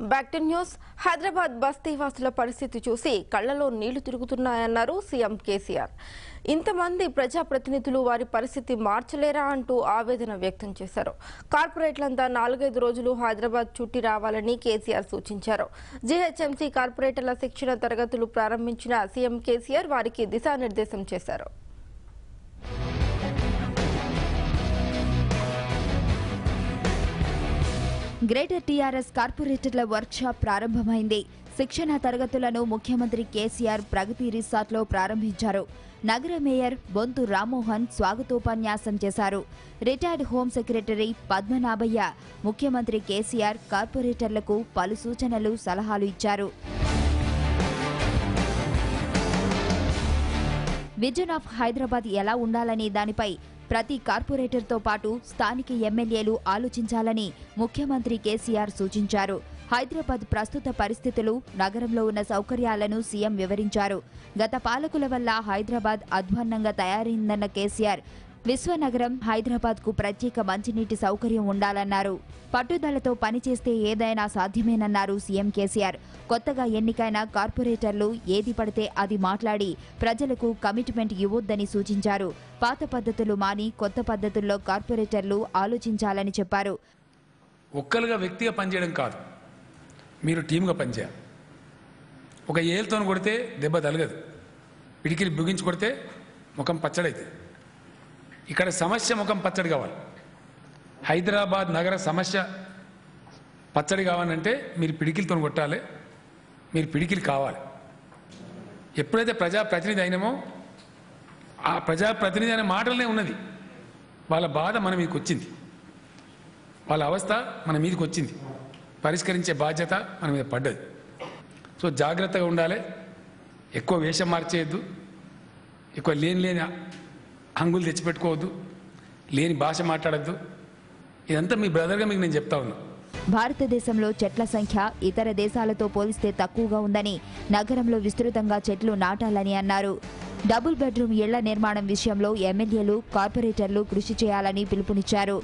Back to news. Hyderabad బస్తీ వాసుల పరిస్థితి చూసి కళ్ళలో నీళ్ళు తిరుగుతున్నాయన్నారు సీఎం కేసీఆర్. ఇంతమంది ప్రజాప్రతినిధులు వారి పరిస్థితి మార్చలేరా అంటూ ఆవేదన వ్యక్తం చేశారు. కార్పొరేట్లంతా నాలుగైదు రోజులు హైదరాబాద్ చుట్టి రావాలని కేసీఆర్ సూచించారు. జీహెచ్ఎంసీ కార్పొరేటర్ల శిక్షణ తరగతులు ప్రారంభించిన సీఎం కేసీఆర్ వారికి దిశానిర్దేశం చేశారు. గ్రేటర్ టీఆర్ఎస్ కార్పొరేటర్ల వర్క్షాప్ ప్రారంభమైంది. శిక్షణ తరగతులను ముఖ్యమంత్రి కేసీఆర్ ప్రగతి రిసార్ట్లో ప్రారంభించారు. నగర మేయర్ బొంతు రామ్మోహన్ స్వాగతోపన్యాసం చేశారు. రిటైర్డ్ హోం సెక్రటరీ పద్మనాభయ్య ముఖ్యమంత్రి కేసీఆర్ కార్పొరేటర్లకు పలు సూచనలు సలహాలు ఇచ్చారు. విజన్ ఆఫ్ హైదరాబాద్ ఎలా ఉండాలనే దానిపై ప్రతి కార్పొరేటర్తో పాటు స్థానిక ఎమ్మెల్యేలు ఆలోచించాలని ముఖ్యమంత్రి కేసీఆర్ సూచించారు. హైదరాబాద్ ప్రస్తుత పరిస్థితులు నగరంలో ఉన్న సౌకర్యాలను సీఎం వివరించారు. గత పాలకుల వల్ల హైదరాబాద్ అధ్వాన్నంగా తయారైందన్న కేసీఆర్ విశ్వనగరం హైదరాబాద్కు ప్రత్యేక మంచినీటి సౌకర్యం ఉండాలన్నారు. పట్టుదలతో పనిచేస్తే ఏదైనా సాధ్యమేనన్నారు సీఎం కేసీఆర్. కొత్తగా ఎన్నికైన కార్పొరేటర్లు ఏది పడితే అది మాట్లాడి ప్రజలకు కమిట్మెంట్ ఇవ్వొద్దని సూచించారు. పాత పద్ధతులు మాని కొత్త పద్ధతుల్లో కార్పొరేటర్లు ఆలోచించాలని చెప్పారు. ఒక్కరుగా వ్యక్తిగా పనిచేయడం కాదు. మీరు టీమ్గా పనిచేయాలి. ఒక ఏళ్ళతో కొడితే దెబ్బ తలగదు పిడికిలు బిగించి కొడితే ముఖం పచ్చడైతుంది. ఇక్కడ సమస్య ముఖం పచ్చడి కావాలి. హైదరాబాద్ నగర సమస్య పచ్చడి కావాలంటే మీరు పిడికిలతో కొట్టాలి మీరు పిడికిలు కావాలి. ఎప్పుడైతే ప్రజాప్రతినిధి అయినామో ఆ ప్రజాప్రతినిధి అనే మాటలనే ఉన్నది. వాళ్ళ బాధ మన మీదకి వచ్చింది. వాళ్ళ అవస్థ మన మీదకి వచ్చింది. పరిష్కరించే బాధ్యత మన మీద పడ్డది. సో జాగ్రత్తగా ఉండాలి. ఎక్కువ వేషం మార్చేయద్దు. ఎక్కువ లేని లేని హంగులు తెచ్చిపెట్టుకోవద్దు లేని భాష మాట్లాడద్దు. ఇదంతా మీ బ్రదర్గా మీకు నేను చెప్తా ఉన్నా. భారతదేశంలో చెట్ల సంఖ్య ఇతర దేశాలతో పోలిస్తే తక్కువగా ఉందని నగరంలో విస్తృతంగా చెట్లు నాటాలని అన్నారు. డబుల్ బెడ్రూమ్ ఇళ్ళ నిర్మాణం విషయంలో ఎమ్మెల్యేలు కార్పొరేటర్లు కృషి చేయాలని పిలుపునిచ్చారు.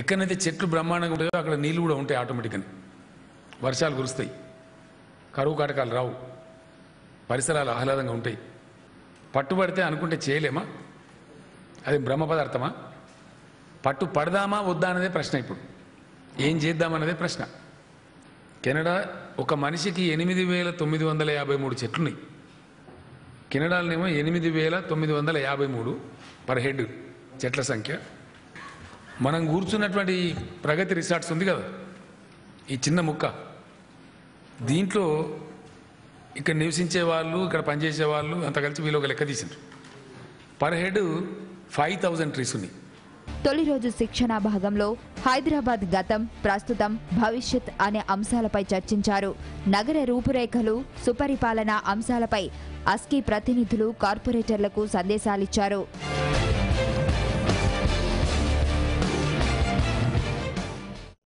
ఎక్కడైతే చెట్లు బ్రహ్మాండంగా ఉంటాయో అక్కడ నీళ్ళు కూడా ఉంటాయి ఆటోమేటిక్గా వర్షాలు కురుస్తాయి. కరువు కాటకాలు రావు. పరిసరాలు ఆహ్లాదంగా ఉంటాయి. పట్టుబడితే అనుకుంటే చేయలేమా? అది బ్రహ్మ పదార్థమా? పట్టు పడదామా వద్దా అన్నదే ప్రశ్న ఇప్పుడు. ఏం చేద్దామన్నదే ప్రశ్న. కెనడా ఒక మనిషికి ఎనిమిది వేల తొమ్మిది వందల యాభై మూడు చెట్లున్నాయి. కెనడాలనేమో ఎనిమిది వేల తొమ్మిది వందల యాభై మూడు పర్ హెడ్ చెట్ల సంఖ్య. మనం కూర్చున్నటువంటి ప్రగతి రిసార్ట్స్ ఉంది కదా? ఈ చిన్న ముక్క. దీంట్లో ఇక్కడ నివసించే వాళ్ళు ఇక్కడ పనిచేసే వాళ్ళు అంత కలిసి వీళ్ళు ఒక లెక్క తీసిండ్రు. Per head five thousand trees ఉన్నాయి. తొలి రోజు శిక్షణా భాగంలో హైదరాబాద్ గతం ప్రస్తుతం భవిష్యత్ అనే అంశాలపై చర్చించారు. నగర రూపురేఖలు సుపరిపాలన అంశాలపై అస్కీ ప్రతినిధులు కార్పొరేటర్లకు సందేశాలిచ్చారు.